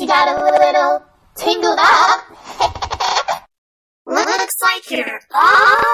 You got a little tingled up. Looks like you're all